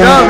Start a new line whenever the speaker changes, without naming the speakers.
go.